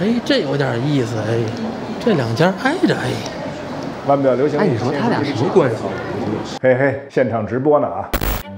哎，这有点意思，哎，这两家挨着，哎，腕表流行。哎，你说他俩什么关系？嘿嘿，现场直播呢啊！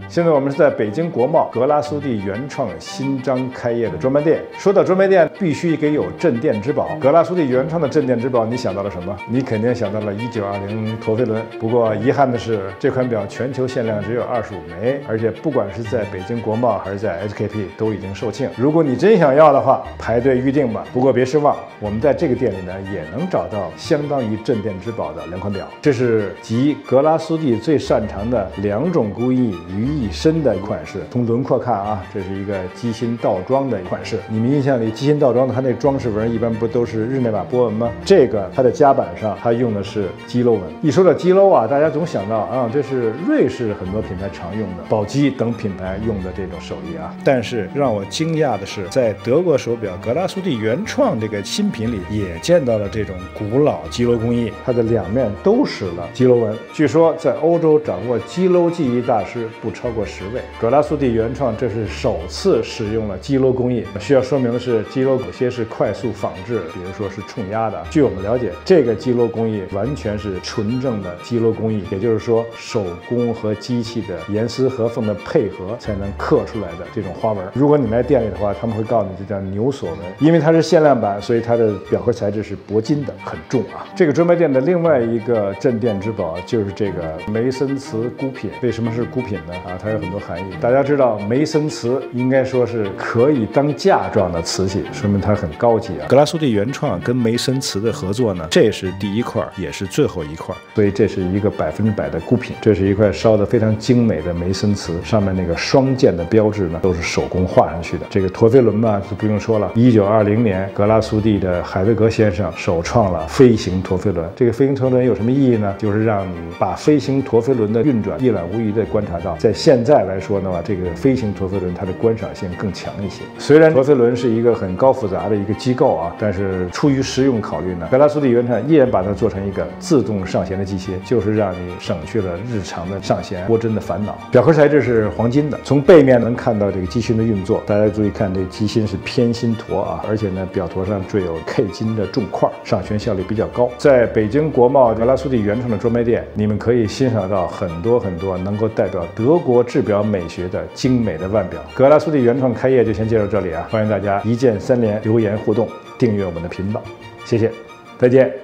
现在我们是在北京国贸格拉苏蒂原创新张开业的专卖店。说到专卖店，必须得有镇店之宝。格拉苏蒂原创的镇店之宝，你想到了什么？你肯定想到了1920陀飞轮。不过遗憾的是，这款表全球限量只有二十五枚，而且不管是在北京国贸还是在 SKP 都已经售罄。如果你真想要的话，排队预定吧。不过别失望，我们在这个店里呢也能找到相当于镇店之宝的两款表。这是集格拉苏蒂最擅长的两种工艺于一。身的款式，从轮廓看啊，这是一个机芯倒装的款式。你们印象里机芯倒装的，它那装饰纹一般不都是日内瓦波纹吗？这个它的夹板上，它用的是基楼纹。一说到基楼啊，大家总想到啊，这是瑞士很多品牌常用的，宝玑等品牌用的这种手艺啊。但是让我惊讶的是，在德国手表格拉苏蒂原创这个新品里，也见到了这种古老基楼工艺，它的两面都使了基楼纹。据说在欧洲掌握基楼技艺大师不超。过十位，格拉苏蒂原创，这是首次使用了机楼工艺。需要说明的是，机楼有些是快速仿制，比如说是冲压的。据我们了解，这个机楼工艺完全是纯正的机楼工艺，也就是说，手工和机器的严丝合缝的配合才能刻出来的这种花纹。如果你来店里的话，他们会告诉你这叫牛锁纹，因为它是限量版，所以它的表壳材质是铂金的，很重啊。这个专卖店的另外一个镇店之宝就是这个梅森瓷孤品。为什么是孤品呢？啊？它有很多含义。大家知道，梅森瓷应该说是可以当嫁妆的瓷器，说明它很高级啊。格拉苏蒂原创跟梅森瓷的合作呢，这是第一块，也是最后一块，所以这是一个百分之百的孤品。这是一块烧的非常精美的梅森瓷，上面那个双剑的标志呢，都是手工画上去的。这个陀飞轮嘛，就不用说了。一九二零年，格拉苏蒂的海威格先生首创了飞行陀飞轮。这个飞行陀飞轮有什么意义呢？就是让你把飞行陀飞轮的运转一览无余地观察到，在现在来说的话，这个飞行陀飞轮它的观赏性更强一些。虽然陀飞轮是一个很高复杂的一个机构啊，但是出于实用考虑呢，格拉苏蒂原厂依然把它做成一个自动上弦的机械，就是让你省去了日常的上弦拨针的烦恼。表壳材质是黄金的，从背面能看到这个机芯的运作。大家注意看，这机芯是偏心陀啊，而且呢，表头上缀有 K 金的重块，上弦效率比较高。在北京国贸格拉苏蒂原创的专卖店，你们可以欣赏到很多很多能够代表德国国。制表美学的精美的腕表，格拉苏蒂原创开业就先介绍这里啊！欢迎大家一键三连留言互动，订阅我们的频道，谢谢，再见。